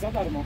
Za darmo.